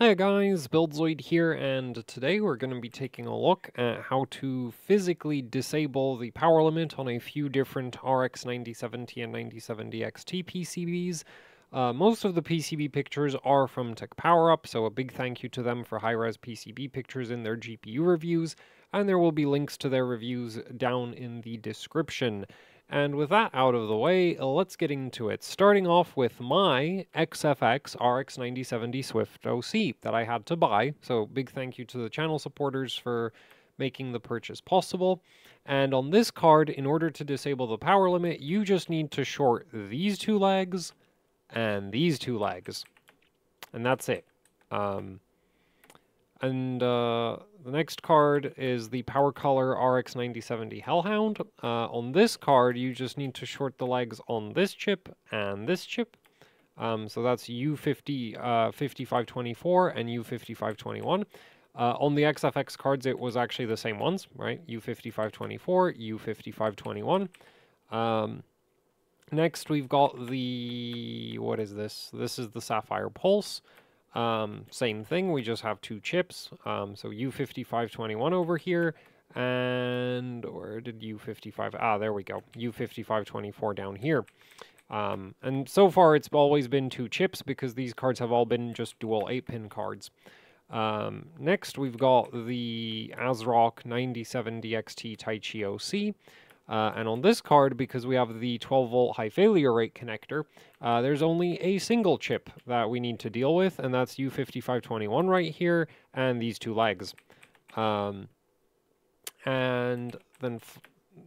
Hey guys, Buildzoid here, and today we're going to be taking a look at how to physically disable the power limit on a few different RX 9070 and 9070 XT PCBs. Uh, most of the PCB pictures are from Tech Power Up, so a big thank you to them for high-res PCB pictures in their GPU reviews, and there will be links to their reviews down in the description. And with that out of the way, let's get into it. Starting off with my XFX RX 9070 Swift OC that I had to buy. So big thank you to the channel supporters for making the purchase possible. And on this card, in order to disable the power limit, you just need to short these two legs and these two legs. And that's it. Um, and uh, the next card is the Power Color RX 9070 Hellhound. Uh, on this card, you just need to short the legs on this chip and this chip. Um, so that's U50 uh, 5524 and U5521. Uh, on the XFX cards, it was actually the same ones, right? U5524, U5521. Um, next, we've got the, what is this? This is the Sapphire Pulse. Um, same thing, we just have two chips. Um, so U5521 over here, and or did U55, ah, there we go, U5524 down here. Um, and so far it's always been two chips because these cards have all been just dual 8-pin cards. Um, next we've got the ASRock 9070 XT Taichi OC. Uh, and on this card, because we have the 12 volt high failure rate connector, uh, there's only a single chip that we need to deal with, and that's U5521 right here, and these two legs. Um, and then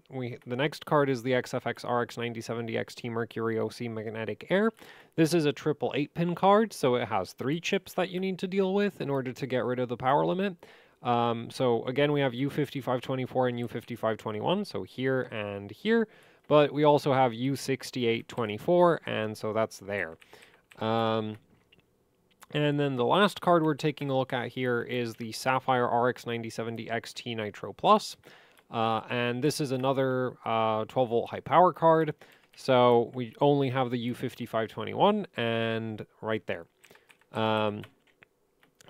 we the next card is the XFX RX 9070 XT Mercury OC Magnetic Air. This is a triple 8-pin card, so it has three chips that you need to deal with in order to get rid of the power limit. Um, so again, we have U5524 and U5521, so here and here, but we also have U6824, and so that's there. Um, and then the last card we're taking a look at here is the Sapphire RX 9070 XT Nitro Plus. Uh, and this is another uh, 12 volt high power card. So we only have the U5521 and right there. Um,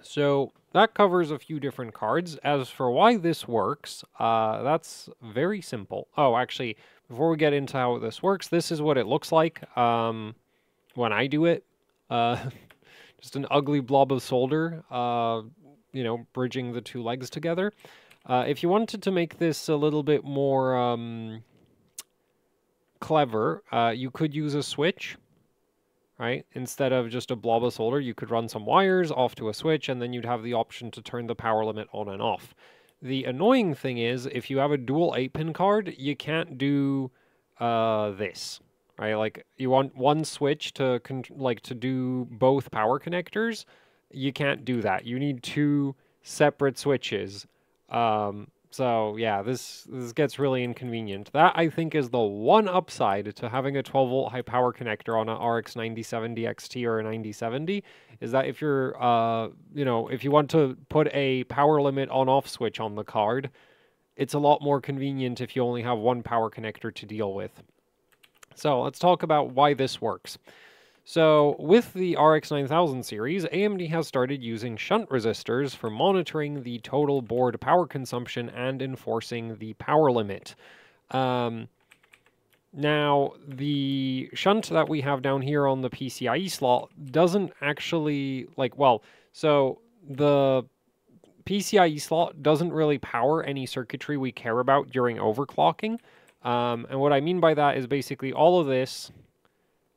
so that covers a few different cards. As for why this works, uh, that's very simple. Oh, actually, before we get into how this works, this is what it looks like um, when I do it. Uh, just an ugly blob of solder, uh, you know, bridging the two legs together. Uh, if you wanted to make this a little bit more um, clever, uh, you could use a switch right? Instead of just a blob of solder, you could run some wires off to a switch and then you'd have the option to turn the power limit on and off. The annoying thing is if you have a dual 8-pin card, you can't do uh, this, right? Like you want one switch to like to do both power connectors. You can't do that. You need two separate switches um, so yeah, this this gets really inconvenient. That I think is the one upside to having a 12 volt high power connector on an RX 9070 XT or a 9070 is that if you're uh you know if you want to put a power limit on off switch on the card, it's a lot more convenient if you only have one power connector to deal with. So let's talk about why this works. So with the RX 9000 series, AMD has started using shunt resistors for monitoring the total board power consumption and enforcing the power limit. Um, now, the shunt that we have down here on the PCIe slot doesn't actually, like, well, so the PCIe slot doesn't really power any circuitry we care about during overclocking. Um, and what I mean by that is basically all of this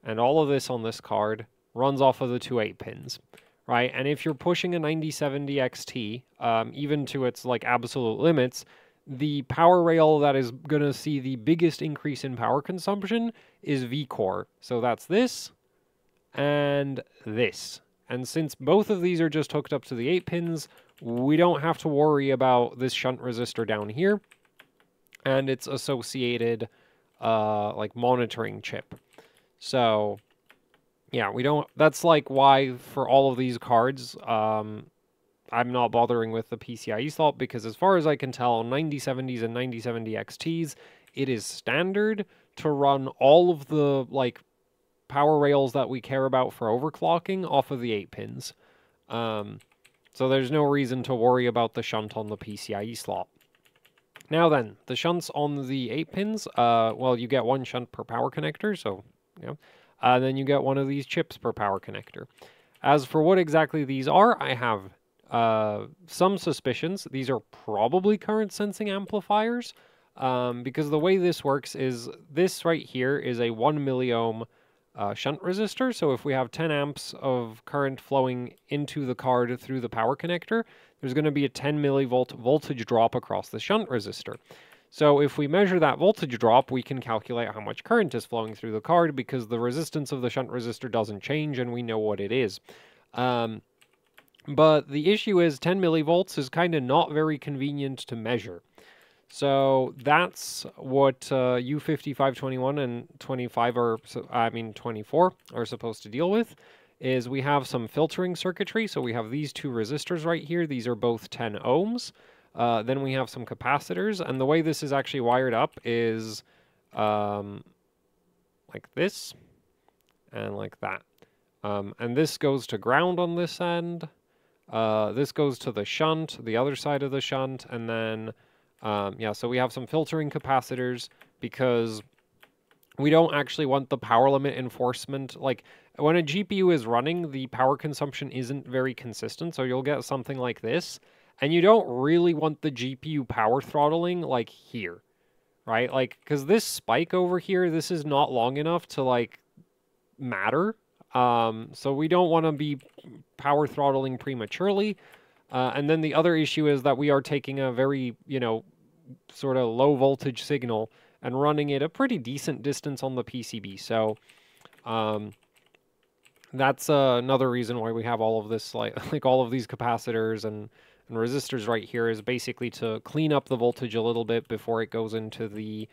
and all of this on this card runs off of the two 8 pins, right? And if you're pushing a 9070 XT, um, even to its like absolute limits, the power rail that is going to see the biggest increase in power consumption is V-Core. So that's this and this. And since both of these are just hooked up to the 8 pins, we don't have to worry about this shunt resistor down here and its associated uh, like monitoring chip. So, yeah, we don't. That's like why for all of these cards, um, I'm not bothering with the PCIe slot because, as far as I can tell, on 9070s and 9070 XTs, it is standard to run all of the like power rails that we care about for overclocking off of the 8 pins. Um, So there's no reason to worry about the shunt on the PCIe slot. Now then, the shunts on the 8 pins, uh, well, you get one shunt per power connector, so, you uh, then you get one of these chips per power connector. As for what exactly these are, I have uh, some suspicions. These are probably current sensing amplifiers, um, because the way this works is this right here is a 1 milliohm uh, shunt resistor. So if we have 10 amps of current flowing into the card through the power connector, there's going to be a 10 millivolt voltage drop across the shunt resistor. So if we measure that voltage drop, we can calculate how much current is flowing through the card because the resistance of the shunt resistor doesn't change and we know what it is. Um, but the issue is 10 millivolts is kind of not very convenient to measure. So that's what uh, U5521 and 25 are, I mean 24 are supposed to deal with, is we have some filtering circuitry. So we have these two resistors right here. These are both 10 ohms. Uh, then we have some capacitors. And the way this is actually wired up is um, like this and like that. Um, and this goes to ground on this end. Uh, this goes to the shunt, the other side of the shunt, and then um, yeah, so we have some filtering capacitors because we don't actually want the power limit enforcement. Like when a GPU is running, the power consumption isn't very consistent. So you'll get something like this. And you don't really want the GPU power throttling like here, right? Like, because this spike over here, this is not long enough to like matter. Um, so we don't want to be power throttling prematurely. Uh, and then the other issue is that we are taking a very, you know, sort of low voltage signal and running it a pretty decent distance on the PCB. So um, that's uh, another reason why we have all of this, like, like all of these capacitors and, and resistors right here is basically to clean up the voltage a little bit before it goes into the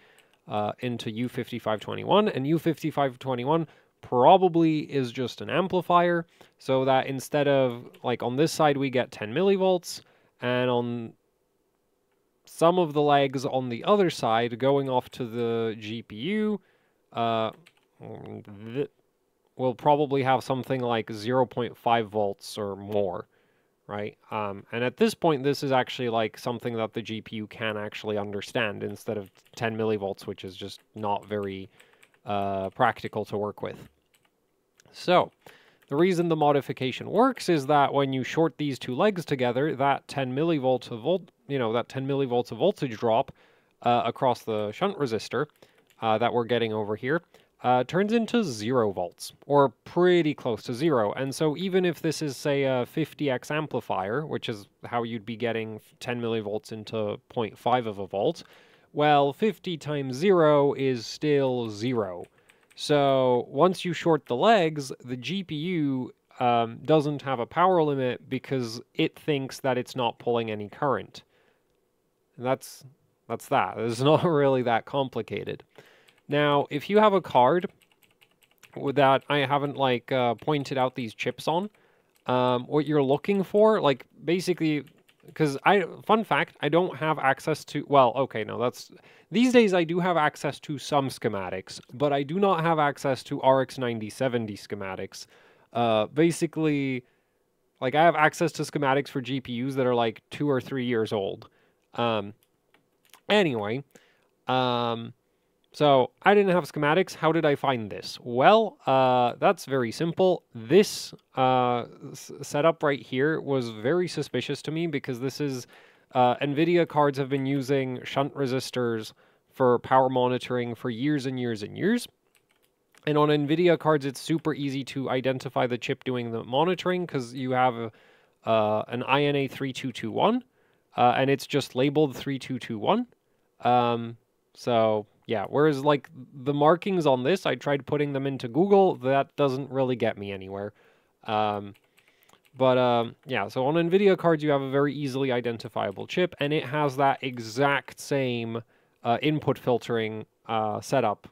uh, into U5521. And U5521 probably is just an amplifier so that instead of like on this side we get 10 millivolts and on some of the legs on the other side going off to the GPU uh, will probably have something like 0.5 volts or more, right? Um, and at this point, this is actually like something that the GPU can actually understand instead of 10 millivolts, which is just not very uh, practical to work with. So, the reason the modification works is that when you short these two legs together, that 10 millivolts of volt, you know, that 10 millivolts of voltage drop uh, across the shunt resistor uh, that we're getting over here uh, turns into zero volts, or pretty close to zero. And so even if this is, say, a 50x amplifier, which is how you'd be getting 10 millivolts into 0.5 of a volt, well, 50 times zero is still zero. So once you short the legs, the GPU um, doesn't have a power limit because it thinks that it's not pulling any current. And that's that's that. It's not really that complicated. Now, if you have a card that I haven't like uh, pointed out these chips on, um, what you're looking for, like basically because I fun fact, I don't have access to well, okay, no, that's these days I do have access to some schematics, but I do not have access to RX 9070 schematics. Uh, basically, like I have access to schematics for GPUs that are like two or three years old. Um, anyway, um, so I didn't have schematics. How did I find this? Well, uh, that's very simple. This uh, setup right here was very suspicious to me because this is uh, NVIDIA cards have been using shunt resistors for power monitoring for years and years and years. And on NVIDIA cards, it's super easy to identify the chip doing the monitoring because you have uh, an INA 3221 uh, and it's just labeled 3221. Um, so yeah, whereas like the markings on this, I tried putting them into Google. That doesn't really get me anywhere. Um, but um, yeah, so on NVIDIA cards, you have a very easily identifiable chip, and it has that exact same uh, input filtering uh, setup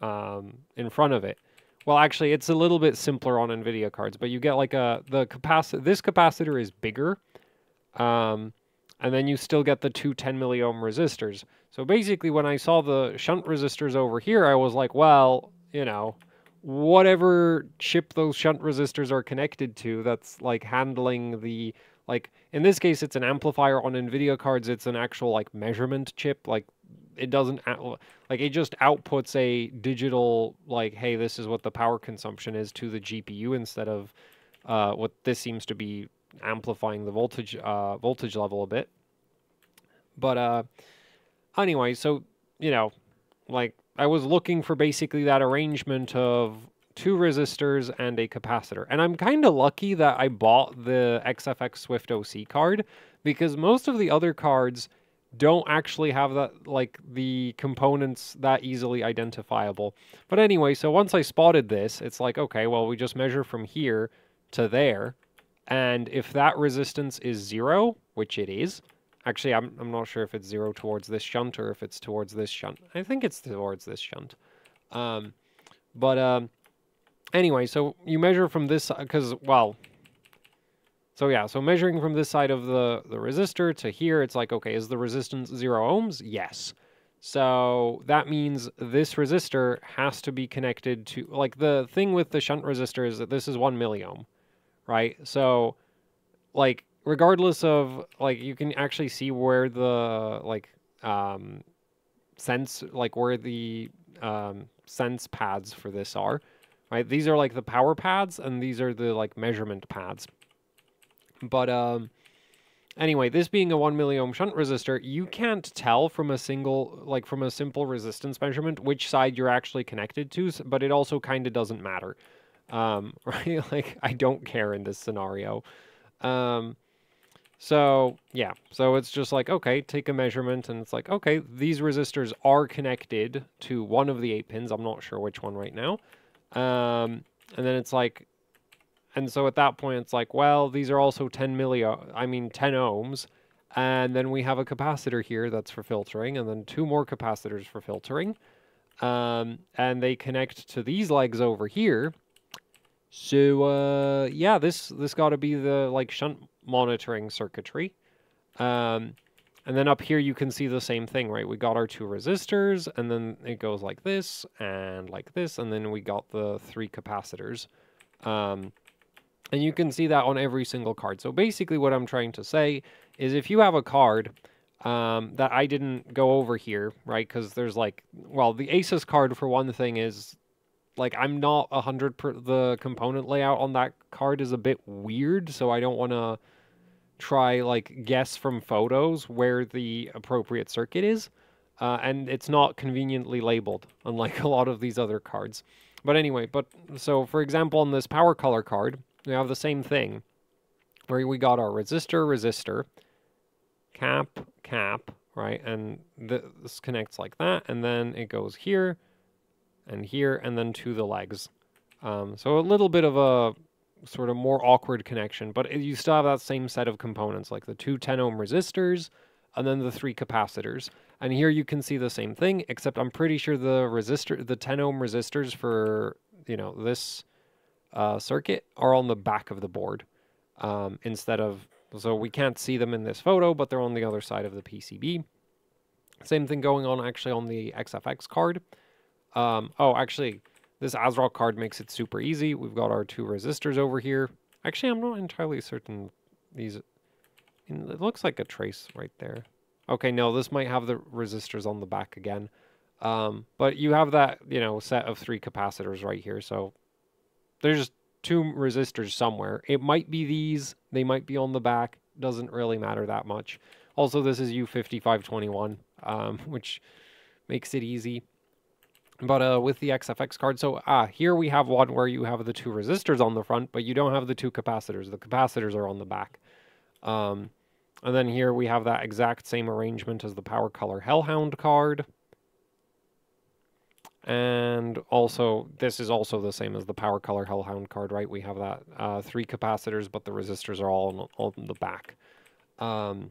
um, in front of it. Well, actually, it's a little bit simpler on NVIDIA cards, but you get like a the capacitor. This capacitor is bigger, um, and then you still get the two 10 milliohm resistors. So basically, when I saw the shunt resistors over here, I was like, well, you know, whatever chip those shunt resistors are connected to, that's like handling the like in this case it's an amplifier on nvidia cards it's an actual like measurement chip like it doesn't like it just outputs a digital like hey this is what the power consumption is to the gpu instead of uh, what this seems to be amplifying the voltage uh, voltage level a bit but uh anyway so you know like i was looking for basically that arrangement of two resistors and a capacitor. And I'm kind of lucky that I bought the XFX Swift OC card because most of the other cards don't actually have that like the components that easily identifiable. But anyway, so once I spotted this, it's like, okay, well, we just measure from here to there. And if that resistance is zero, which it is, actually, I'm, I'm not sure if it's zero towards this shunt or if it's towards this shunt. I think it's towards this shunt. Um, but um, anyway, so you measure from this because well, so yeah, so measuring from this side of the the resistor to here, it's like okay, is the resistance zero ohms? Yes. So that means this resistor has to be connected to like the thing with the shunt resistor is that this is one milliohm, right? So like regardless of like you can actually see where the like um sense like where the um sense pads for this are right? These are like the power pads, and these are the like measurement pads. But um, anyway, this being a one milliohm shunt resistor, you can't tell from a single, like from a simple resistance measurement, which side you're actually connected to. But it also kind of doesn't matter, um, right? Like I don't care in this scenario. Um, so yeah, so it's just like, okay, take a measurement and it's like, okay, these resistors are connected to one of the eight pins. I'm not sure which one right now. Um, and then it's like, and so at that point, it's like, well, these are also 10 millio, I mean, 10 ohms. And then we have a capacitor here that's for filtering, and then two more capacitors for filtering. Um, and they connect to these legs over here. So, uh, yeah, this, this got to be the, like, shunt monitoring circuitry. Um, and then up here you can see the same thing, right? We got our two resistors, and then it goes like this, and like this, and then we got the three capacitors. Um, and you can see that on every single card. So basically what I'm trying to say is if you have a card um, that I didn't go over here, right? Because there's like, well, the Asus card for one thing is like I'm not a hundred per the component layout on that card is a bit weird, so I don't want to try like guess from photos where the appropriate circuit is. Uh, and it's not conveniently labeled, unlike a lot of these other cards. But anyway, but so for example, on this power color card, we have the same thing, where we got our resistor, resistor, cap, cap, right? And this connects like that, and then it goes here, and here, and then to the legs. Um, so a little bit of a sort of more awkward connection, but you still have that same set of components, like the two 10 ohm resistors and then the three capacitors. And here you can see the same thing, except I'm pretty sure the resistor, the 10 ohm resistors for, you know, this uh, circuit are on the back of the board um, instead of, so we can't see them in this photo, but they're on the other side of the PCB. Same thing going on actually on the XFX card. Um, oh, actually, this ASRock card makes it super easy. We've got our two resistors over here. Actually, I'm not entirely certain these... It looks like a trace right there. Okay, no, this might have the resistors on the back again. Um, but you have that, you know, set of three capacitors right here. So there's two resistors somewhere. It might be these. They might be on the back. Doesn't really matter that much. Also, this is U5521, um, which makes it easy. But uh, with the XFX card, so ah, here we have one where you have the two resistors on the front, but you don't have the two capacitors. The capacitors are on the back. Um, and then here we have that exact same arrangement as the Power Color Hellhound card. And also, this is also the same as the Power Color Hellhound card, right? We have that uh, three capacitors, but the resistors are all on, on the back. Um,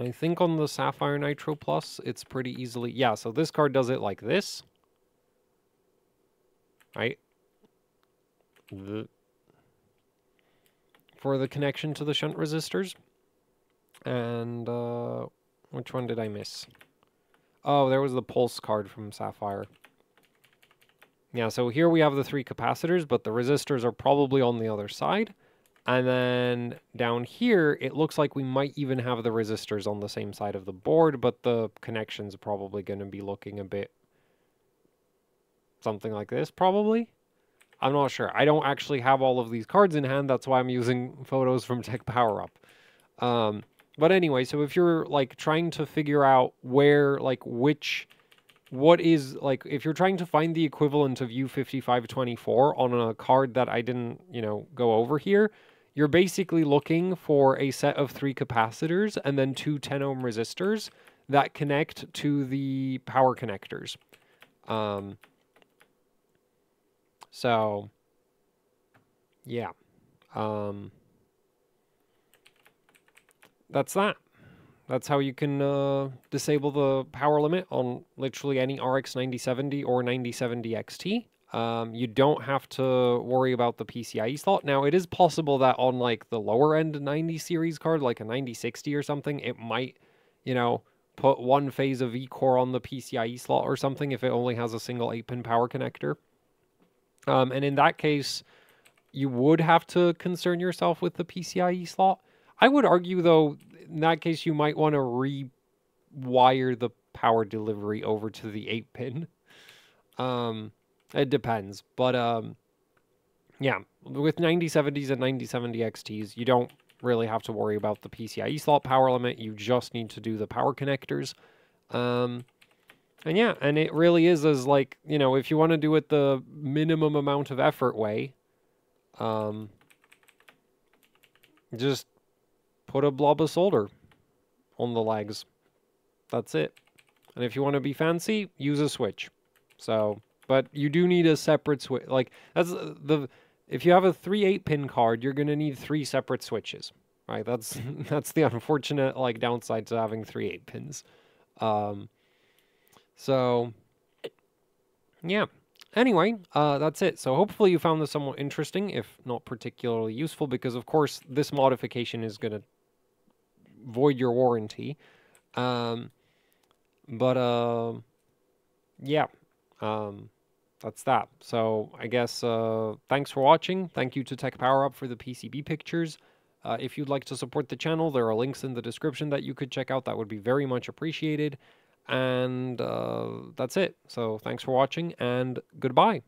I think on the Sapphire Nitro Plus, it's pretty easily... Yeah, so this card does it like this. Right? The, for the connection to the shunt resistors. And, uh, which one did I miss? Oh, there was the Pulse card from Sapphire. Yeah, so here we have the three capacitors, but the resistors are probably on the other side. And then down here, it looks like we might even have the resistors on the same side of the board, but the connection's are probably going to be looking a bit something like this, probably. I'm not sure. I don't actually have all of these cards in hand. That's why I'm using photos from Tech Power Up. Um, but anyway, so if you're like trying to figure out where, like, which, what is, like, if you're trying to find the equivalent of U5524 on a card that I didn't, you know, go over here, you're basically looking for a set of three capacitors and then two 10 ohm resistors that connect to the power connectors. Um, so, yeah. Um, that's that. That's how you can uh, disable the power limit on literally any RX 9070 or 9070 XT. Um, you don't have to worry about the PCIe slot. Now, it is possible that on like the lower end 90 series card, like a 9060 or something, it might, you know, put one phase of V-core on the PCIe slot or something if it only has a single 8-pin power connector. Um, and in that case, you would have to concern yourself with the PCIe slot. I would argue, though, in that case, you might want to rewire the power delivery over to the 8-pin. Um, it depends. But um, yeah, with 9070s and 9070 XTs, you don't really have to worry about the PCIe slot power limit. You just need to do the power connectors. Um, and yeah, and it really is as like, you know, if you want to do it the minimum amount of effort way, um, just put a blob of solder on the legs. That's it. And if you want to be fancy, use a switch. So but you do need a separate switch. Like that's the if you have a three eight pin card, you're gonna need three separate switches. Right? That's that's the unfortunate like downside to having three eight pins. Um, so yeah. Anyway, uh, that's it. So hopefully you found this somewhat interesting, if not particularly useful, because of course this modification is gonna void your warranty. Um, but uh, yeah. Um, that's that. So I guess uh, thanks for watching. Thank you to Tech Power Up for the PCB pictures. Uh, if you'd like to support the channel, there are links in the description that you could check out. That would be very much appreciated. And uh, that's it. So thanks for watching and goodbye.